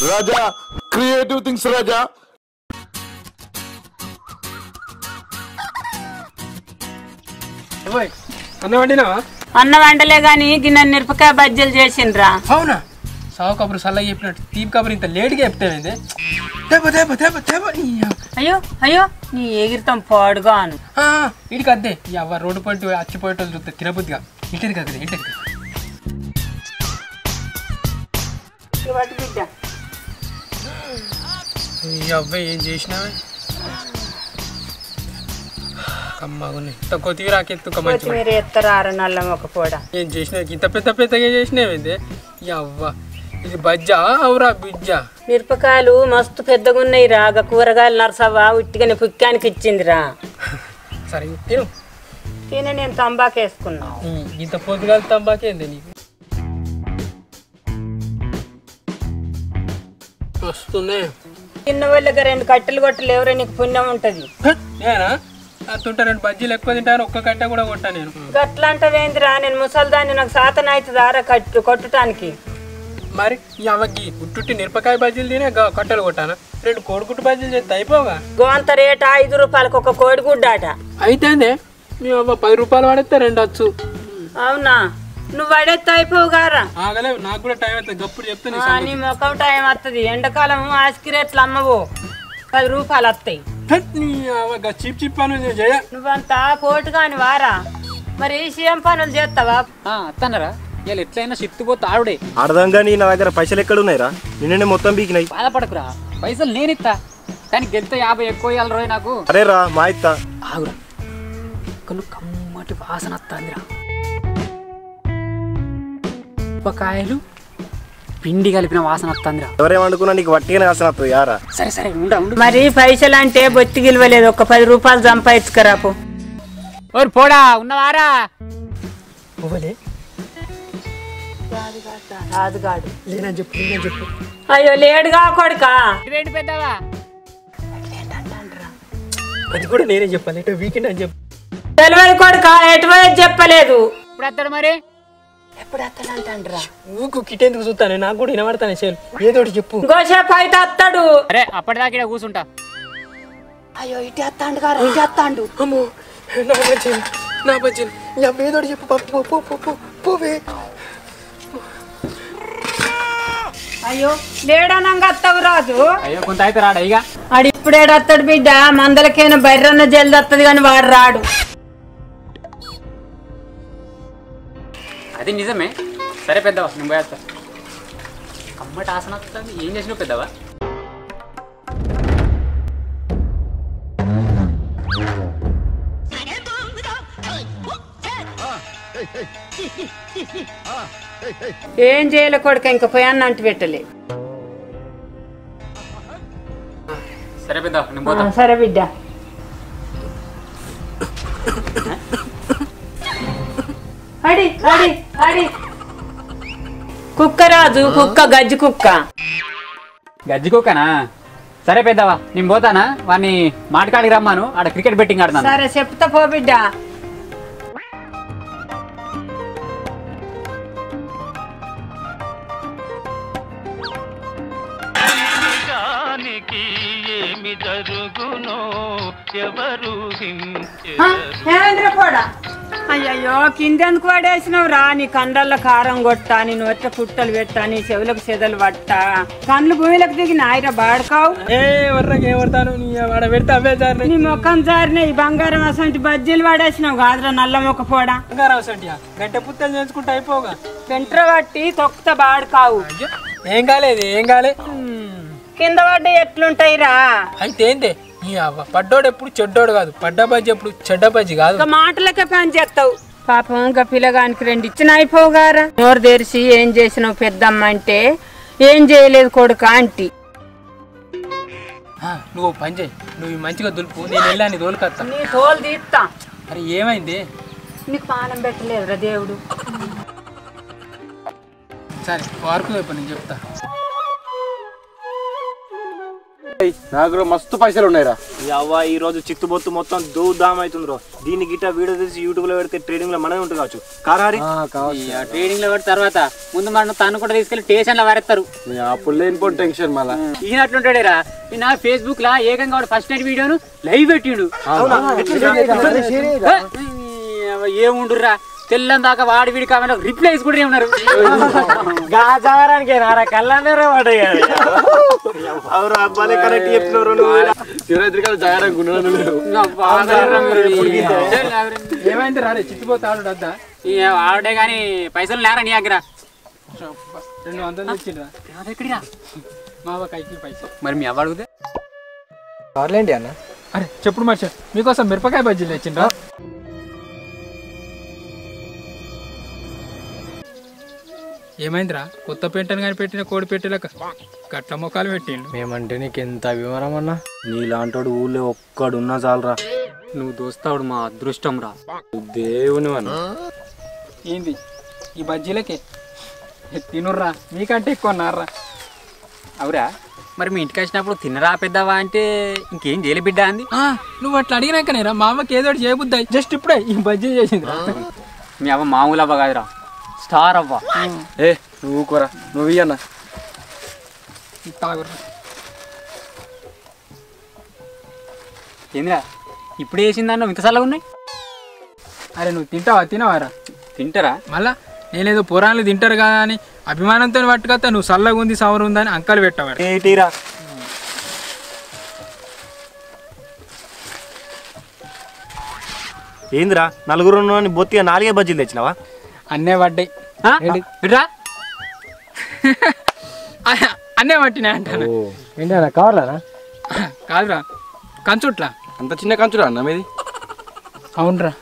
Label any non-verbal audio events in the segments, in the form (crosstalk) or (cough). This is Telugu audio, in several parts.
రాజా క్రియేటివ్ థింగ్స్ రాజా. అన్న వండినావా? అన్న వండలే గాని గిన్నె మిరపకాయ బజ్జీలు చేసిండ్రా. అవునా? సావు కబురు సల్లగా చెప్పినట్టు తీపి కబురు ఇంత లేట్గా చెప్తావేంది తేప తేప నీ అవ్వ. అయ్యో. అయ్యో నీ ఎగిరితం పాడుగాను ఆ, వీడికి అద్దే. ఈ అవ్వ రోడ్డు పంటి అచ్చిపోయేటోళ్ళు చూస్తే తినబుద్దిగా ఇంటిది కదా ఇంటిది బిడ్డ. ఈ అబ్బాయి ఏం చేసినావే? కమ్మగున్నాయి ఇంత కొద్దిగా రాకెత్తు కొత్తిమీర ఎత్తరు ఆరు నల్ల మొక్క పోడ. ఏం చేసినావు? ఇంత పెద్ద పెద్దగా చేసినావేంది ఈ అవ్వ ఇది బజ్జా అవురా బిజ్జా? మిరపకాయలు మస్తు పెద్దగా ఉన్నాయి రాగ కూరగాయలు నరసవ్వ ఉట్టిగానే పుక్కానికి ఇచ్చిందిరా. సరే తిను. తిని నేను తంబాకు వేసుకున్నా. ఇంత పొద్దుగాల తంబాకేంది నీకు? వస్తున్నాయి చిన్న వాళ్ళకి రెండు కట్టెలు కొట్టలు ఎవరో నీకు పుణ్యం ఉంటది? నేనా? రెండు బజ్జీలు ఎక్కువ తింటాను ఒక్క కట్ట కూడా కొట్టా నేను. గట్ల అంటవేందిరా నేను ముసల్దాన్ని నాకు సాతన అవుతుంది ఆరా కట్టు కొట్టడానికి మరి ఈ అవ్వకి గుట్టుట్టి మిరపకాయ బజ్జీలు తినే కట్టెలు కొట్టానా? రెండు కోడిగుట్టు బజ్జీలు చేస్తే అయిపోగా గోంత రేట ఐదు రూపాయలకు ఒక కోడిగుడ్డాట. అయితేనే మీ అవ్వ పది రూపాయలు పడితే రెండు వచ్చు అవునా? నువ్వు పడేస్తే అయిపోగారా ఆగలే నాకు కూడా టైం అవుతుంది గప్పుడు నీ నీ మొక్కం టైం వస్తుంది ఎండాకాలం ఆస్కి రేట్లు అమ్మవు. పది రూపాయలు వస్తాయి నీ చీప్ చీప్ పనులు చేయ నువ్వంతా పోటు కాని వారా? మరి సీఎం పనులు చేస్తావా అత్తన్నరా. ఎట్లయినా చిత్తుపోతే ఆవిడే. అర్థం కానీ నా దగ్గర పైసలు ఎక్కడ ఉన్నాయిరా నిన్ననే మొత్తం బీకినాయి. బాధపడకురా. పైసలు నేను ఇస్తా కానీ గెలితే యాభై ఎక్కువ ఇవ్వాలి రోయ్ నాకు? అరే రా మా ఇత్తా. ఆగురా. కమ్మటి వాసన వస్తుందిరా ఉప్పకాయలు పిండి కలిపిన వాసన వస్తుందిరా. ఎవరేమనుకున్నా నీకు వస్తుంది యారా? సరే సరే ఉండ ఉండు. మరి పైసలు అంటే బొత్తి గిలవలేదు ఒక పది రూపాయలు సంపాదించుకరాపు ఓరి పోడా ఉన్నవారా? నువ్వలే రాజుగాడు లేనని చెప్పు లేనని చెప్పు. అయ్యో లేడుగా కొడుకా? రేటు పెద్దవా? అది కూడా నేనే చెప్పాలి. వీకెండ్ అని చెప్పు. తెలియదు కొడుకా ఎటువైపు చెప్పలేదు. ఇప్పుడు వస్తాడు మరి? ఎప్పుడు వస్తాడంటాండ్రా ఊకు కిటేందుకు చూస్తాను? నాకు కూడా వినబడతాను చేలు ఏదో ఒకటి చెప్పు. అయితే వస్తాడు అరే అప్పటిదాకా ఇక్కడ కూర్చుంటా అయ్యో ఇటు వస్తాడు గారు ఇటు వస్తాడు అమ్మో నా బజ్జీలు నా బజ్జీలు ఈ అమ్మ ఏదో ఒకటి చెప్పు పో, పో, పో, పో, పో, పోవే. అయ్యో లేడనంగా వస్తావు రాజు. అయ్యో కొంత అయితే రాడా ఇక ఆడు ఇప్పుడేడత్తాడు బిడ్డ మందలకైనా బర్రన్న జల్ది వస్తుంది కానీ వాడు రాడు. అది నిజమే. సరే పెద్దవా నేను పోయేస్తా. అమ్మటి ఆసన ఏం చేసినావు పెద్దవా? ఏం చేయలే కొడుక? ఇంకా పోయాన్న అంటు పెట్టలే. సరే ఆ, సరే బిడ్డ. అడి అడి అడి కుక్క రాజు కుక్క గజ్జి కుక్క. గజ్జి కుక్కనా? సరే పెద్దవా నేను పోతానా? వాడిని మాటకాడికి రమ్మాను ఆడ క్రికెట్ బెట్టింగ్ ఆడతాను సరే చెప్తా పో బిడ్డ. ఆ, ఏమైందిరా పోడా? అయ్యయ్యో కిందెందుకు పడేసినావు రా? నీ కండల్ల కారం కొట్టా నీ నోట్ల పుట్టలు పెట్టా నీ చెవులకు చెదలు పట్టా. కళ్ళు భూమిలకు దిగి నాయన బాడుకావు. నీ ముఖం జారిన ఈ బంగారం అసలు బజ్జీలు పడేసినావు కాదురా నల్ల మొక్క పోడా గంట పుత్తలు చేసుకుంటే అయిపోగా పెంట్ర పట్టి తొక్కుత బాడుకావు. ఏం కాలేదు ఏం కాలే. కింద పడ్డ ఎట్లుంటాయిరా? అయితే ఏందే? అవ్వ. పడ్డోడు ఎప్పుడు చెడ్డోడు కాదు. పడ్డ బజ్జి ఎప్పుడు చెడ్డ బజ్జి కాదు. మాటలకే పని చేస్తావు. పాపం ఇంకా పిల్లగానికి రెండు ఇచ్చిన అయిపోగారా నోరు తెరిచి ఏం చేసినావు పెద్దమ్మ అంటే ఏం చేయలేదు కొడుక ఆంటీ. నువ్వు పని చేయి. నువ్వు మంచిగా దులుపు. నేను వెళ్ళాను తోలుకొస్తా నీ తోలు తీస్తా. అరే ఏమైంది? నీకు పానం పెట్టలేదురా దేవుడు. సరే వార్కు నేను చెప్తా. నాకు మస్తు పైసలు ఉన్నాయిరా. ఈ అవ్వ ఈ రోజు చిత్తుబొత్తు మొత్తం దూదాం అవుతుంది రో దీన్ని గిట్ట వీడియో తీసి యూట్యూబ్లో పెడితే ట్రేడింగ్లో మనమే ఉంటుంది కావచ్చు. కారారి? ట్రేడింగ్లో పెడిన తర్వాత ముందు మనం తను కూడా తీసుకెళ్ళి స్టేషన్లో వారేస్తారు అప్పుడు లేనిపోయిన టెన్షన్ మళ్ళా. ఈయనట్లుంటాడేరా ఈయన ఫేస్బుక్ లా ఏకంగా వాడు ఫస్ట్ నైట్ వీడియోను లైవ్ పెట్టిండు. ఏముండుర్రా? తెల్లం దాకా వాడి వీడి కామెంట్ రిప్లైస్ కూడా ఉన్నారు. గాజారానికి నారా అవురు కరెక్ట్ చెప్తున్నారు శివరాత్రి కాదు ఏమైంది రారే చిత్తిపోతాడు వద్దా ఆవిడే కానీ పైసలు లేరా నీ దగ్గర? రెండు వందలు తెచ్చిండ్రా. ఎక్కడిరా? మా కైకి పైసలు. మరి మీ అవ్వ అడిగితే? అన్న? అరే చెప్పుడు మర్చి మీకోసం మిరపకాయ బజ్జీలు తెచ్చిండ్రా? ఏమైందిరా? కొత్త పెట్టను కానీ పెట్టిన కోడి పెట్టలేక గట్ల ముఖాలు పెట్టిండు. మేమంటే నీకు ఎంత అభిమానం అన్న? నీలాంటోడు ఊళ్ళో ఒక్కడున్నా చాలరా. నువ్వు దోస్తావుడు మా అదృష్టం రా దేవుని అన్న. ఏంది? ఈ బజ్జీలకే? ఏ తినుర్రా. మీకంటే ఎక్కువ ఉన్నారా అవురా? మరి మీ ఇంటికి వచ్చినప్పుడు తినరా పెద్దవా అంటే ఇంకేం చేయలే బిడ్డ అంది? ఆ, నువ్వు అట్లా అడిగినాకనేరా మా అమ్మకి ఏదో చేయబుద్దాయి. జస్ట్ ఇప్పుడే ఈ బజ్జీ చేసింది మీ అవ్వ మామూలు అవ్వ కాదురా. స్టార్ అవ్వ ఏ నువ్వు ఊకోరా నువ్వు ఇయ్యన్న. ఏందిరా? ఇప్పుడు వేసిందన్న ఇంత చల్లగా ఉన్నాయి? అరే నువ్వు తింటావా? తినవారా? తింటారా? మళ్ళా? నేనేదో పురాణాలు తింటారు కదా అని అభిమానంతో పట్టుకొస్తా నువ్వు చల్లగా ఉంది సవరు ఉందని అంకలు పెట్టవాడు ఏటీరా ఏందిరా నలుగురు బొత్తిగా నాలుగే బజ్జీలు తెచ్చినావా? అన్నే పడ్డాయి అన్నే పట్టినా అంటాను. ఏంటి అన్న కావాలనా? కాదురా కంచుట్లా. అంత చిన్న కంచురా అన్న మీది? అవునరా.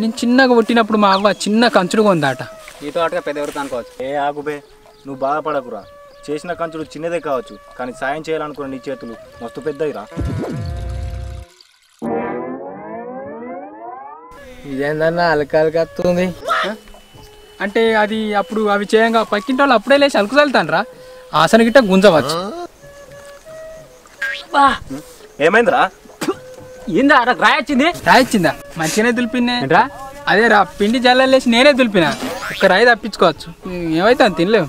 నేను చిన్నగా పుట్టినప్పుడు మా అవ్వ చిన్న కంచుడు కొందాట. నీతో అటుగా పెద్ద ఎవరితో అనుకోవచ్చు? ఏ ఆగుబే నువ్వు బాధపడకురా. చేసిన కంచుడు చిన్నదే కావచ్చు కానీ సాయం చేయాలనుకున్న నీ చేతులు మస్తు పెద్దయిరా. ఇదేందన్న అలక అలకత్తుంది అంటే అది అప్పుడు అవి చేయంగా పక్కింటి వాళ్ళు అప్పుడే లేచి అలుకు చల్లుతానరా ఆసన గిట్ట గుంజవచ్చు. ఏమైందిరా? ఏందా రాయొచ్చింది? రాయిచ్చిందా? మంచిగానే దులిపినే ఏంట్రా? అదే రా పిండి జల్లలేసి నేనే దులిపిన. ఒక్క రాయి తప్పించుకోవచ్చు. ఏమైతే అని తినలేవు.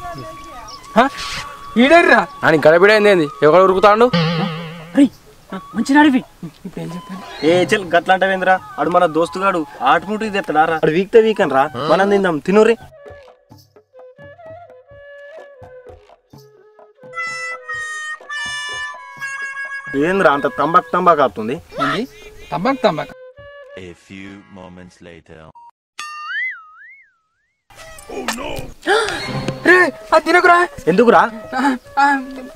హ? ఈడేర్రా? అని గడబిడైంది ఏంది? ఎవరు ఉరుకుతాడు? మంచి నడిపి ఇప్పుడు ఏం చెప్పాను ఏ చెల్ గట్లంటవేంద్రా? అడు మన దోస్తుగాడు ఆటముటి తెత్తడారా అడు వీక్తే వీకన్ రా మనం తిందాం. తినురే ఏంద్రా అంత తంబాక్ తంబాక్ ఆపుతుంది ఏంది? తబ్బాక్ తబ్బాక్ A few moments later. అది తినకురా. ఎందుకురా? ఆ, ఆ,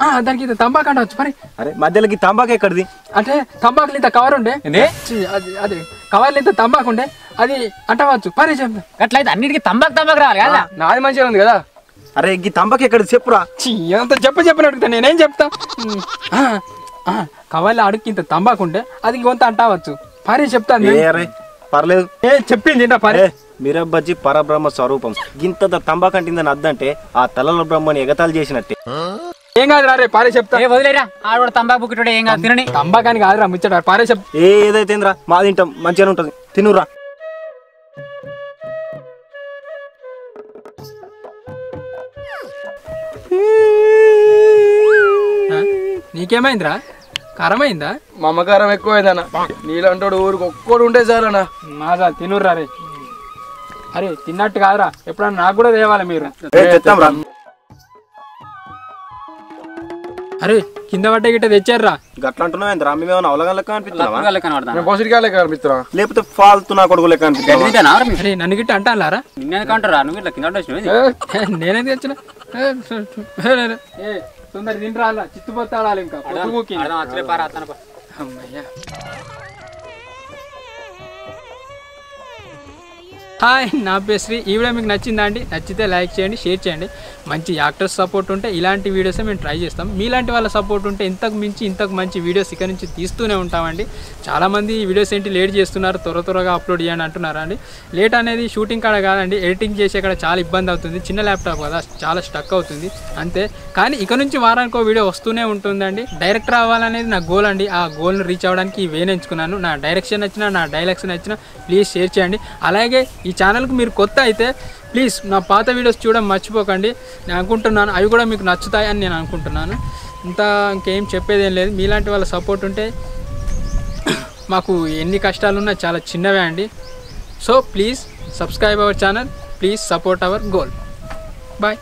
ఆ, దానికి ఇంత తంబాకు అంటవచ్చు. మరి అరే మధ్యలోకి తంబాక్ ఎక్కడిది? అంటే తంబాకులు ఇంత కవర్ ఉండే? అది అది కవర్లు ఇంత తంబాకు ఉండే? అది అంటవచ్చు. పరే చెప్తా అట్లయితే అన్నిటికీ తంబాకు తంబాకు రావాలి కదా? నాది మంచిగా ఉంది కదా. అరే ఈ తంబాక్ ఎక్కడిది చెప్పురా. ఛీ, ఎంత చెప్ప చెప్పని అడుగుతా నేనేం చెప్తా? కవర్లు అడుగు ఇంత తంబాకు ఉండే? అది ఇంకొంత అంటావచ్చు. పరే చెప్తాను పర్లేదు. ఏ చెప్పింది ఏంటా పరే. మీరబ్బజ్జి పరబ్రహ్మ స్వరూపం. గింత తంబాక్ అంటిందని అద్దంటే ఆ తలల బ్రహ్మని ఎగతాలు చేసినట్టే. ఏం కాదు రా పారే చెప్తా. ఏ వదిలేరా. ఆడ తంబాకు బుక్కిటోడే ఏం కాదు తినని. తంబాకాని కాదురా ముచ్చట పారే చెప్. ఏ ఏదైతేంద్రా మా తింటాం మంచిగానే ఉంటుంది. తినురా నీకేమైందిరా? కరమైందా? మా అమ్మకారం ఎక్కువైందన్న. నీళ్ళంటాడు ఊరికి ఒక్కడు ఉంటే చాలన్న. మాదా తినుర్రా రే. అరే తిన్నట్టు కాదురా. ఎప్పుడన్నా నాకు కూడా తేవాలి మీరు. అరే కింద పడ్డ గిట్ట తెచ్చారా గట్ల అంటున్నావు రా మేము కనిపిస్తున్నా. లేకపోతే ఫాల్తు నా కొడుకు లెక్క నన్ను గిట్ట అంటారా నిన్న కంటారా నువ్వు ఇట్లా కింద వచ్చినావు నేనేది తెచ్చిన? ఏ తొందర తినరా చిత్తుపోతాడాలి ఇంకా. అమ్మయ్యా. హాయ్ నా పేరు శ్రీ. ఈ వీడియో మీకు నచ్చిందా అండి? నచ్చితే లైక్ చేయండి షేర్ చేయండి. మంచి యాక్టర్స్ సపోర్ట్ ఉంటే ఇలాంటి వీడియోసే మేము ట్రై చేస్తాం. మీలాంటి వాళ్ళ సపోర్ట్ ఉంటే ఇంతకు మించి ఇంతకు మంచి వీడియోస్ ఇక్కడ నుంచి తీస్తూనే ఉంటామండి. చాలామంది ఈ వీడియోస్ ఏంటి లేట్ చేస్తున్నారు త్వర త్వరగా అప్లోడ్ చేయండి అంటున్నారా అండి? లేట్ అనేది షూటింగ్ కాడ కాదండి ఎడిటింగ్ చేసే కాడ చాలా ఇబ్బంది అవుతుంది. చిన్న ల్యాప్టాప్ కదా చాలా స్టక్ అవుతుంది. అంతే. కానీ ఇక నుంచి వారానికి ఒక వీడియో వస్తూనే ఉంటుందండి. డైరెక్టర్ అవ్వాలనేది నా గోల్ అండి. ఆ గోల్ని రీచ్ అవ్వడానికి ఈ ఎంచుకున్నాను. నా డైరెక్షన్ నచ్చినా నా డైలాగ్స్ నచ్చినా ప్లీజ్ షేర్ చేయండి. అలాగే ఈ ఛానల్కి మీరు కొత్త అయితే ప్లీజ్ నా పాత వీడియోస్ చూడడం మర్చిపోకండి. నేను అనుకుంటున్నాను అవి కూడా మీకు నచ్చుతాయని నేను అనుకుంటున్నాను. ఇంత ఇంకేం చెప్పేదేం లేదు. మీలాంటి వాళ్ళ సపోర్ట్ ఉంటే (coughs) మాకు ఎన్ని కష్టాలున్నా చాలా చిన్నవే అండి. So please subscribe our channel please support our goal bye